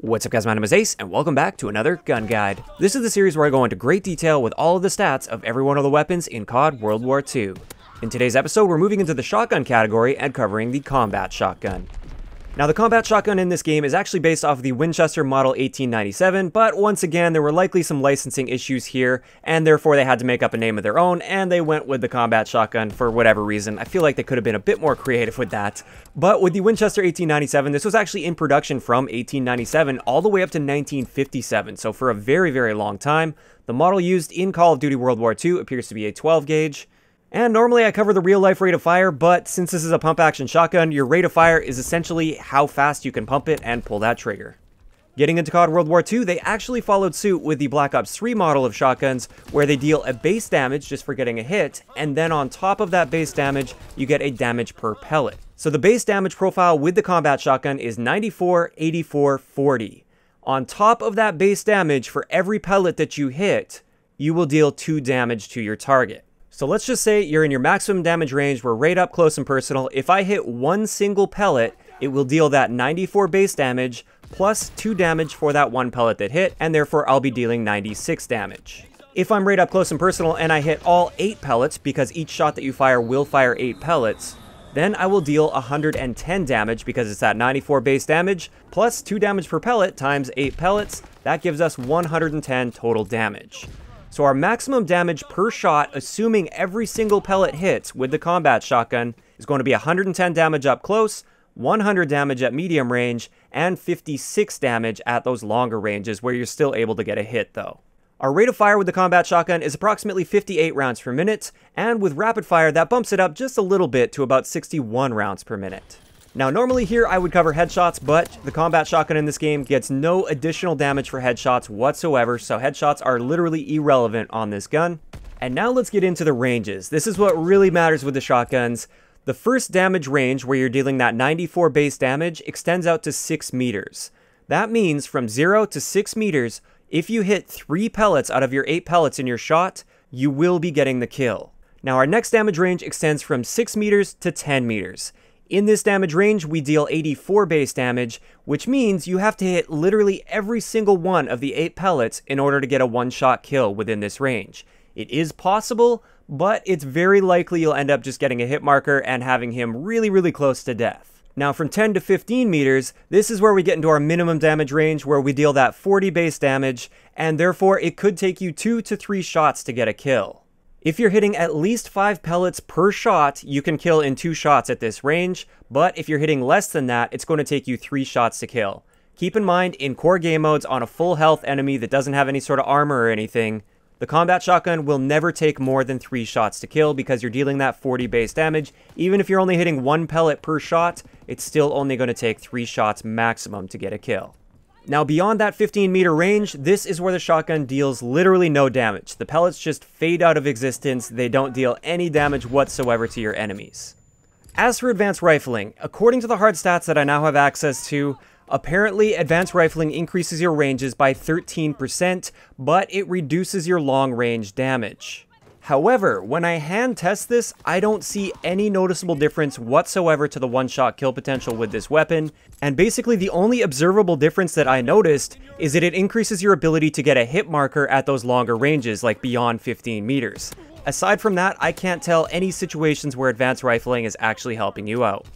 What's up guys, my name is Ace, and welcome back to another gun guide. This is the series where I go into great detail with all of the stats of every one of the weapons in COD World War II. In today's episode, we're moving into the shotgun category and covering the combat shotgun. Now the combat shotgun in this game is actually based off of the Winchester Model 1897, but once again there were likely some licensing issues here, and therefore they had to make up a name of their own, and they went with the combat shotgun for whatever reason. I feel like they could have been a bit more creative with that. But with the Winchester 1897, this was actually in production from 1897 all the way up to 1957, so for a very, very long time. The model used in Call of Duty World War II appears to be a 12 gauge. And normally I cover the real life rate of fire, but since this is a pump action shotgun, your rate of fire is essentially how fast you can pump it and pull that trigger. Getting into COD World War II, they actually followed suit with the Black Ops 3 model of shotguns, where they deal a base damage just for getting a hit, and then on top of that base damage, you get a damage per pellet. So the base damage profile with the combat shotgun is 94, 84, 40. On top of that base damage, for every pellet that you hit, you will deal 2 damage to your target. So let's just say you're in your maximum damage range, we're right up close and personal. If I hit one single pellet, it will deal that 94 base damage plus 2 damage for that one pellet that hit, and therefore I'll be dealing 96 damage. If I'm right up close and personal and I hit all 8 pellets, because each shot that you fire will fire 8 pellets, then I will deal 110 damage because it's that 94 base damage, plus 2 damage per pellet times 8 pellets, that gives us 110 total damage. So our maximum damage per shot, assuming every single pellet hits with the combat shotgun, is going to be 110 damage up close, 100 damage at medium range, and 56 damage at those longer ranges where you're still able to get a hit though. Our rate of fire with the combat shotgun is approximately 58 rounds per minute, and with rapid fire that bumps it up just a little bit to about 61 rounds per minute. Now, normally here I would cover headshots, but the combat shotgun in this game gets no additional damage for headshots whatsoever, so headshots are literally irrelevant on this gun. And now let's get into the ranges. This is what really matters with the shotguns. The first damage range, where you're dealing that 94 base damage, extends out to 6 meters. That means from 0 to 6 meters, if you hit 3 pellets out of your 8 pellets in your shot, you will be getting the kill. Now our next damage range extends from 6 meters to 10 meters. In this damage range, we deal 84 base damage, which means you have to hit literally every single one of the 8 pellets in order to get a one-shot kill within this range. It is possible, but it's very likely you'll end up just getting a hit marker and having him really, really close to death. Now from 10 to 15 meters, this is where we get into our minimum damage range where we deal that 40 base damage, and therefore it could take you 2 to 3 shots to get a kill. If you're hitting at least 5 pellets per shot, you can kill in 2 shots at this range, but if you're hitting less than that, it's going to take you 3 shots to kill. Keep in mind, in core game modes on a full health enemy that doesn't have any sort of armor or anything, the combat shotgun will never take more than 3 shots to kill because you're dealing that 40 base damage. Even if you're only hitting 1 pellet per shot, it's still only going to take 3 shots maximum to get a kill. Now beyond that 15 meter range, this is where the shotgun deals literally no damage. The pellets just fade out of existence, they don't deal any damage whatsoever to your enemies. As for advanced rifling, according to the hard stats that I now have access to, apparently advanced rifling increases your ranges by 13%, but it reduces your long range damage. However, when I hand test this, I don't see any noticeable difference whatsoever to the one-shot kill potential with this weapon, and basically the only observable difference that I noticed is that it increases your ability to get a hit marker at those longer ranges, like beyond 15 meters. Aside from that, I can't tell any situations where advanced rifling is actually helping you out.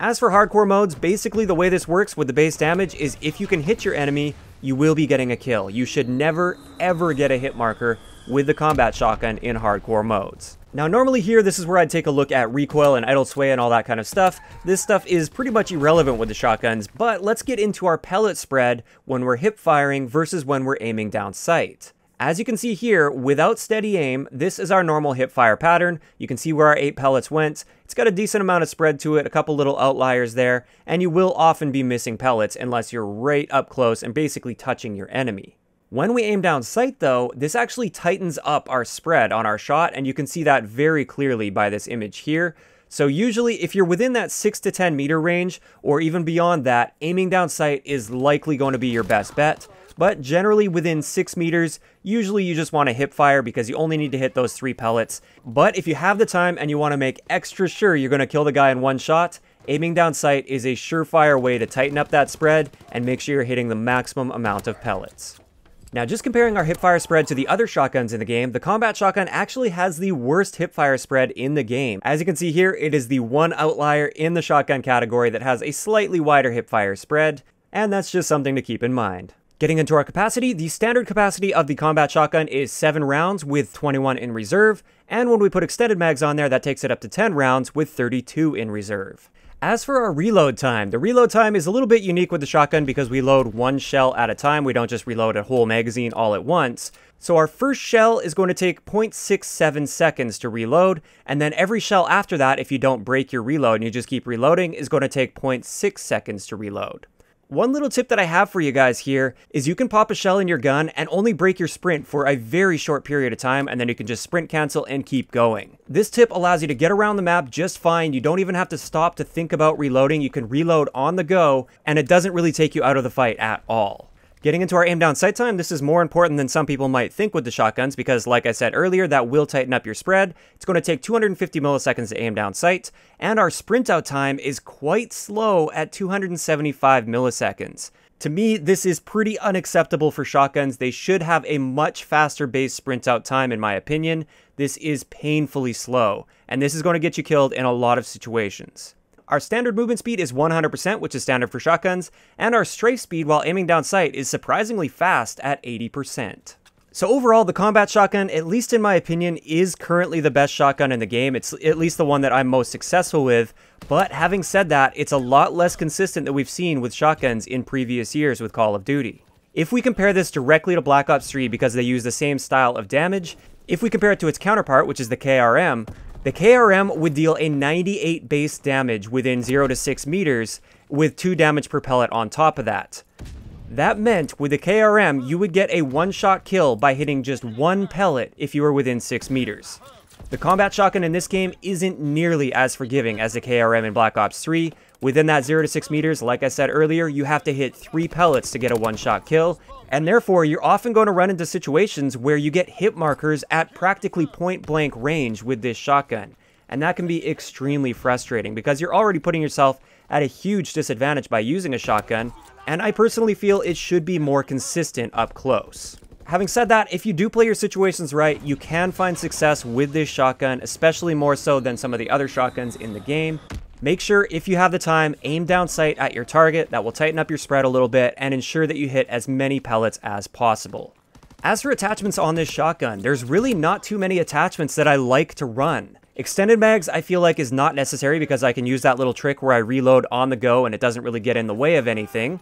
As for hardcore modes, basically the way this works with the base damage is if you can hit your enemy, you will be getting a kill. You should never, ever get a hit marker with the combat shotgun in hardcore modes. Now normally here, this is where I'd take a look at recoil and idle sway and all that kind of stuff. This stuff is pretty much irrelevant with the shotguns, but let's get into our pellet spread when we're hip firing versus when we're aiming down sight. As you can see here, without steady aim, this is our normal hip fire pattern. You can see where our 8 pellets went. It's got a decent amount of spread to it, a couple little outliers there, and you will often be missing pellets unless you're right up close and basically touching your enemy. When we aim down sight though, this actually tightens up our spread on our shot and you can see that very clearly by this image here. So usually if you're within that 6 to 10 meter range or even beyond that, aiming down sight is likely going to be your best bet. But generally within 6 meters, usually you just want to hip fire because you only need to hit those 3 pellets. But if you have the time and you want to make extra sure you're going to kill the guy in one shot, aiming down sight is a surefire way to tighten up that spread and make sure you're hitting the maximum amount of pellets. Now, just comparing our hipfire spread to the other shotguns in the game, the combat shotgun actually has the worst hipfire spread in the game. As you can see here, it is the one outlier in the shotgun category that has a slightly wider hipfire spread, and that's just something to keep in mind. Getting into our capacity, the standard capacity of the combat shotgun is 7 rounds with 21 in reserve, and when we put extended mags on there, that takes it up to 10 rounds with 32 in reserve. As for our reload time, the reload time is a little bit unique with the shotgun because we load one shell at a time. We don't just reload a whole magazine all at once. So our first shell is going to take 0.67 seconds to reload, and then every shell after that, if you don't break your reload and you just keep reloading, is going to take 0.6 seconds to reload. One little tip that I have for you guys here is you can pop a shell in your gun and only break your sprint for a very short period of time and then you can just sprint cancel and keep going. This tip allows you to get around the map just fine. You don't even have to stop to think about reloading. You can reload on the go and it doesn't really take you out of the fight at all. Getting into our aim down sight time, this is more important than some people might think with the shotguns because, like I said earlier, that will tighten up your spread. It's going to take 250 milliseconds to aim down sight, and our sprint out time is quite slow at 275 milliseconds. To me, this is pretty unacceptable for shotguns. They should have a much faster base sprint out time, in my opinion. This is painfully slow, and this is going to get you killed in a lot of situations. Our standard movement speed is 100%, which is standard for shotguns, and our strafe speed while aiming down sight is surprisingly fast at 80%. So overall, the combat shotgun, at least in my opinion, is currently the best shotgun in the game. It's at least the one that I'm most successful with. But having said that, it's a lot less consistent than we've seen with shotguns in previous years with Call of Duty. If we compare this directly to Black Ops 3 because they use the same style of damage, if we compare it to its counterpart, which is the KRM, the KRM would deal a 98 base damage within 0 to 6 meters, with 2 damage per pellet on top of that. That meant with the KRM, you would get a one-shot kill by hitting just one pellet if you were within 6 meters. The combat shotgun in this game isn't nearly as forgiving as the KRM in Black Ops 3. Within that 0 to 6 meters, like I said earlier, you have to hit 3 pellets to get a one-shot kill, and therefore you're often going to run into situations where you get hit markers at practically point blank range with this shotgun. And that can be extremely frustrating because you're already putting yourself at a huge disadvantage by using a shotgun, and I personally feel it should be more consistent up close. Having said that, if you do play your situations right, you can find success with this shotgun, especially more so than some of the other shotguns in the game. Make sure if you have the time, aim down sight at your target. That will tighten up your spread a little bit and ensure that you hit as many pellets as possible. As for attachments on this shotgun, there's really not too many attachments that I like to run. Extended mags I feel like is not necessary because I can use that little trick where I reload on the go and it doesn't really get in the way of anything.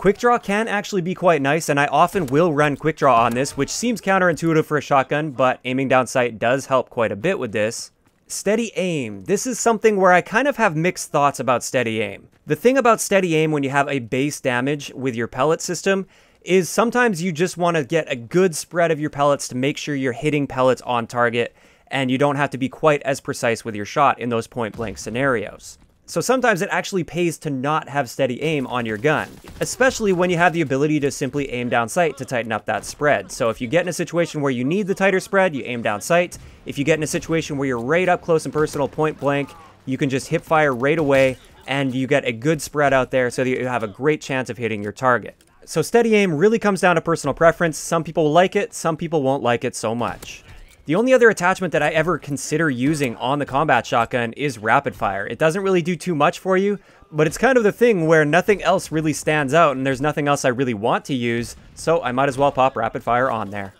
Quick Draw can actually be quite nice, and I often will run Quick Draw on this, which seems counterintuitive for a shotgun, but aiming down sight does help quite a bit with this. Steady aim. This is something where I kind of have mixed thoughts about steady aim. The thing about steady aim when you have a base damage with your pellet system is sometimes you just want to get a good spread of your pellets to make sure you're hitting pellets on target and you don't have to be quite as precise with your shot in those point blank scenarios. So sometimes it actually pays to not have steady aim on your gun, especially when you have the ability to simply aim down sight to tighten up that spread. So if you get in a situation where you need the tighter spread, you aim down sight. If you get in a situation where you're right up close and personal point blank, you can just hip fire right away and you get a good spread out there so that you have a great chance of hitting your target. So steady aim really comes down to personal preference. Some people will like it, some people won't like it so much. The only other attachment that I ever consider using on the combat shotgun is rapid fire. It doesn't really do too much for you, but it's kind of the thing where nothing else really stands out and there's nothing else I really want to use, so I might as well pop rapid fire on there.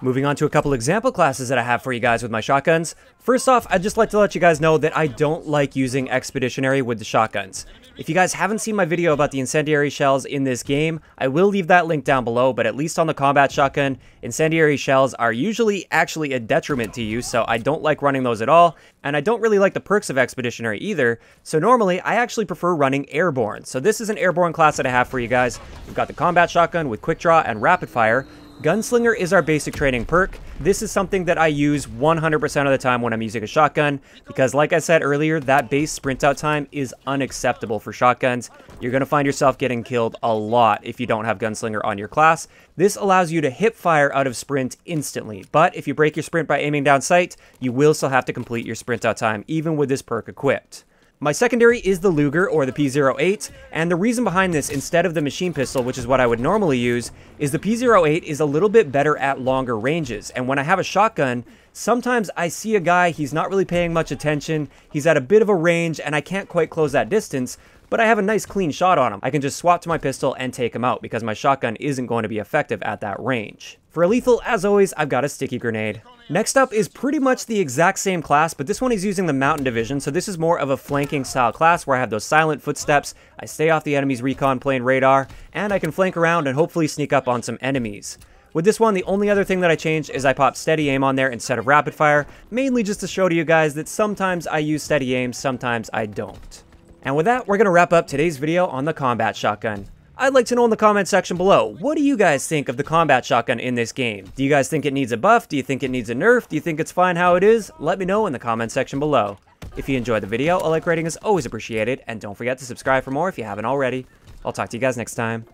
Moving on to a couple example classes that I have for you guys with my shotguns. First off, I'd just like to let you guys know that I don't like using Expeditionary with the shotguns. If you guys haven't seen my video about the incendiary shells in this game, I will leave that link down below, but at least on the combat shotgun, incendiary shells are usually actually a detriment to you, so I don't like running those at all, and I don't really like the perks of Expeditionary either, so normally I actually prefer running Airborne. So this is an Airborne class that I have for you guys. We've got the combat shotgun with quick draw and rapid fire, Gunslinger is our basic training perk. This is something that I use 100% of the time when I'm using a shotgun, because like I said earlier, that base sprint out time is unacceptable for shotguns. You're going to find yourself getting killed a lot if you don't have Gunslinger on your class. This allows you to hip fire out of sprint instantly, but if you break your sprint by aiming down sight, you will still have to complete your sprint out time, even with this perk equipped. My secondary is the Luger, or the P08, and the reason behind this, instead of the machine pistol, which is what I would normally use, is the P08 is a little bit better at longer ranges, and when I have a shotgun, sometimes I see a guy, he's not really paying much attention, he's at a bit of a range, and I can't quite close that distance, but I have a nice clean shot on him. I can just swap to my pistol and take him out because my shotgun isn't going to be effective at that range. For lethal, as always, I've got a sticky grenade. Next up is pretty much the exact same class, but this one is using the Mountain Division, so this is more of a flanking style class where I have those silent footsteps, I stay off the enemy's recon plane radar, and I can flank around and hopefully sneak up on some enemies. With this one, the only other thing that I changed is I popped steady aim on there instead of rapid fire, mainly just to show to you guys that sometimes I use steady aim, sometimes I don't. And with that, we're going to wrap up today's video on the combat shotgun. I'd like to know in the comment section below, what do you guys think of the combat shotgun in this game? Do you guys think it needs a buff? Do you think it needs a nerf? Do you think it's fine how it is? Let me know in the comment section below. If you enjoyed the video, a like rating is always appreciated, and don't forget to subscribe for more if you haven't already. I'll talk to you guys next time.